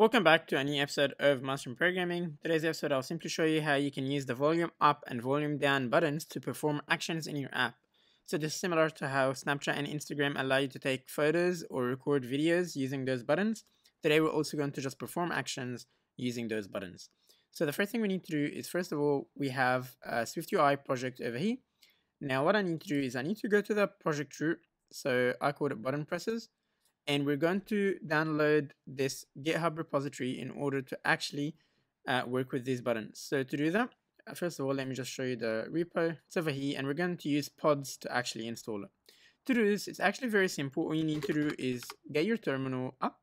Welcome back to a new episode of Mastering Programming. Today's episode I'll simply show you how you can use the volume up and volume down buttons to perform actions in your app. So this is similar to how Snapchat and Instagram allow you to take photos or record videos using those buttons. Today we're also going to just perform actions using those buttons. So the first thing we need to do is first of all, we have a SwiftUI project over here. Now what I need to do is I need to go to the project root. So I call it button presses and we're going to download this GitHub repository in order to actually uh, work with these buttons. So to do that, uh, first of all, let me just show you the repo. It's over here, and we're going to use pods to actually install it. To do this, it's actually very simple. All you need to do is get your terminal up.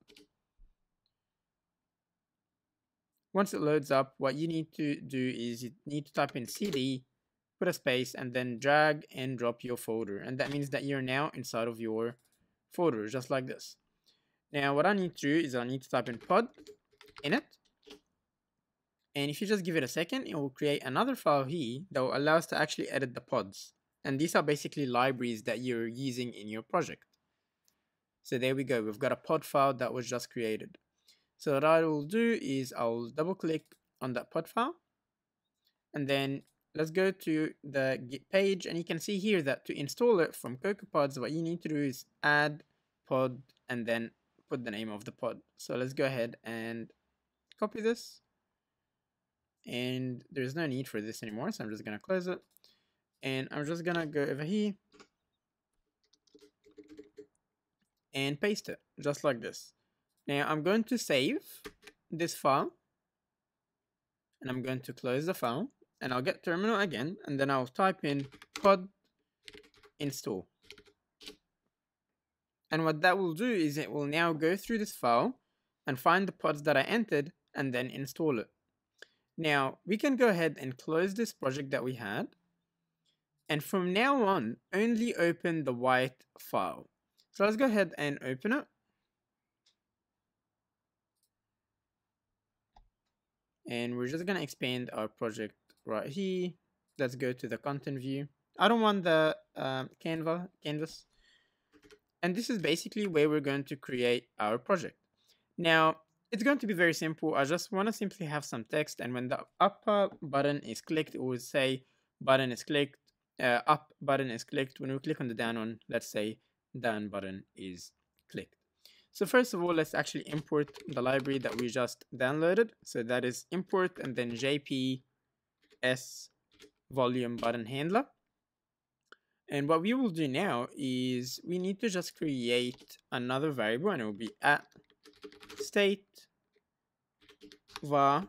Once it loads up, what you need to do is you need to type in cd, put a space, and then drag and drop your folder. And that means that you're now inside of your folder just like this. Now what I need to do is I need to type in pod init and if you just give it a second it will create another file here that will allow us to actually edit the pods and these are basically libraries that you're using in your project. So there we go we've got a pod file that was just created. So what I will do is I'll double click on that pod file and then let's go to the Git page and you can see here that to install it from CocoaPods, what you need to do is add pod and then put the name of the pod. So let's go ahead and copy this. And there's no need for this anymore, so I'm just gonna close it. And I'm just gonna go over here and paste it, just like this. Now I'm going to save this file and I'm going to close the file and I'll get terminal again and then I'll type in pod install and what that will do is it will now go through this file and find the pods that I entered and then install it. Now we can go ahead and close this project that we had and from now on only open the white file. So let's go ahead and open it. And we're just going to expand our project right here. Let's go to the content view. I don't want the um, Canva canvas. And this is basically where we're going to create our project. Now, it's going to be very simple. I just want to simply have some text. And when the up button is clicked, it will say button is clicked, uh, up button is clicked. When we click on the down one, let's say down button is clicked. So first of all, let's actually import the library that we just downloaded. So that is import and then JP s volume button handler. And what we will do now is we need to just create another variable and it will be at state var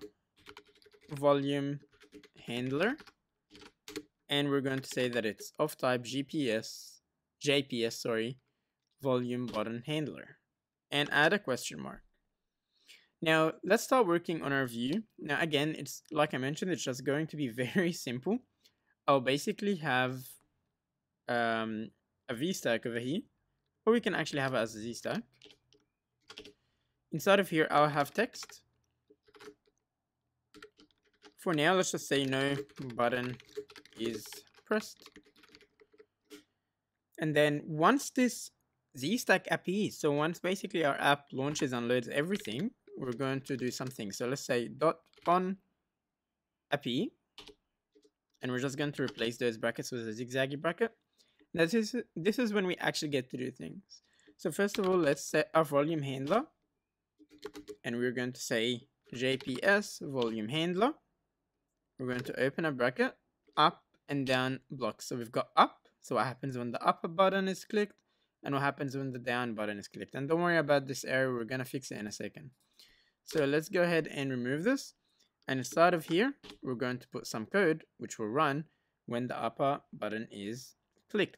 volume handler. And we're going to say that it's of type GPS, JPS, sorry, volume button handler and add a question mark. Now, let's start working on our view. Now, again, it's like I mentioned, it's just going to be very simple. I'll basically have um, a VStack over here, or we can actually have it as a ZStack. Inside of here, I'll have text. For now, let's just say no button is pressed. And then once this ZStack API, so once basically our app launches and loads everything, we're going to do something. So let's say dot on API, and we're just going to replace those brackets with a zigzaggy bracket. This is, this is when we actually get to do things. So first of all, let's set our volume handler, and we're going to say JPS volume handler. We're going to open a bracket, up and down blocks. So we've got up. So what happens when the up button is clicked, and what happens when the down button is clicked. And don't worry about this error, we're gonna fix it in a second. So let's go ahead and remove this. And inside of here, we're going to put some code, which will run when the upper button is clicked.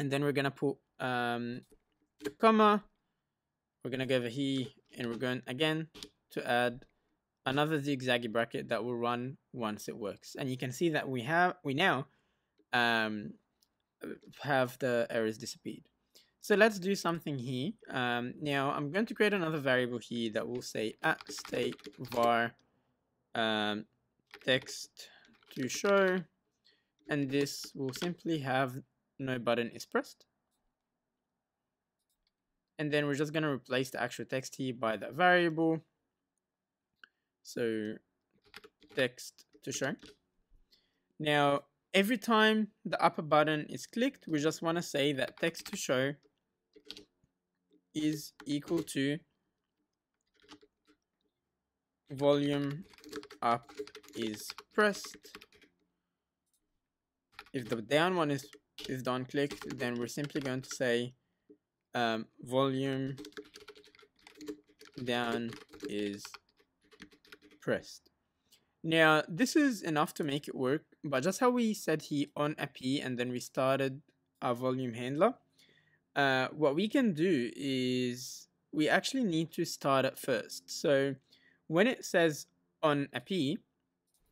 And then we're going to put um, a comma. We're going to go over here and we're going again to add another zigzaggy bracket that will run once it works. And you can see that we have, we now um, have the errors disappeared. So let's do something here. Um, now I'm going to create another variable here that will say at state var um, text to show, and this will simply have no button is pressed. and then we're just going to replace the actual text here by that variable. So text to show. Now, every time the upper button is clicked, we just want to say that text to show is equal to volume up is pressed. If the down one is, is done clicked, then we're simply going to say um, volume down is pressed. Now, this is enough to make it work, but just how we said he onAppear and then we started our volume handler, uh, what we can do is we actually need to start it first. So when it says onAppear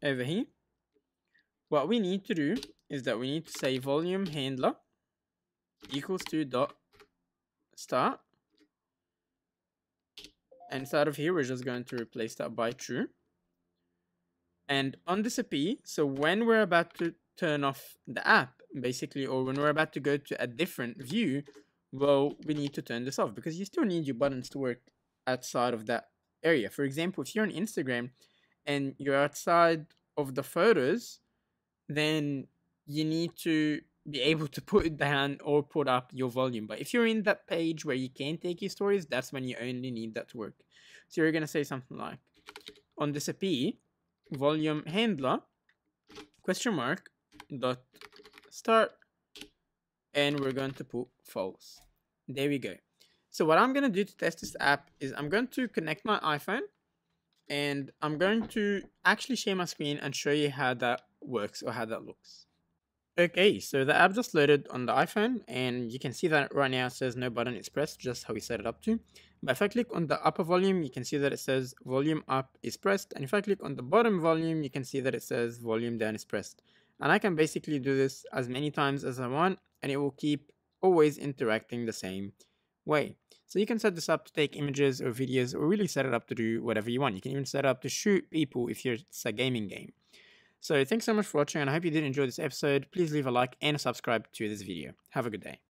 over here, what we need to do is that we need to say volume handler equals to dot start. And inside of here, we're just going to replace that by true. And onDisappear, so when we're about to turn off the app, basically, or when we're about to go to a different view, well, we need to turn this off because you still need your buttons to work outside of that area. For example, if you're on Instagram and you're outside of the photos, then you need to be able to put it down or put up your volume. But if you're in that page where you can take your stories, that's when you only need that to work. So you're gonna say something like, onDisappear, volume handler, question mark, dot start, and we're going to put false. There we go. So what I'm gonna do to test this app is I'm going to connect my iPhone and I'm going to actually share my screen and show you how that works or how that looks. Okay, so the app just loaded on the iPhone and you can see that right now it says no button is pressed, just how we set it up to. But if I click on the upper volume, you can see that it says volume up is pressed. And if I click on the bottom volume, you can see that it says volume down is pressed. And I can basically do this as many times as I want and it will keep always interacting the same way. So you can set this up to take images or videos or really set it up to do whatever you want. You can even set it up to shoot people if you're, it's a gaming game. So thanks so much for watching and I hope you did enjoy this episode. Please leave a like and subscribe to this video. Have a good day.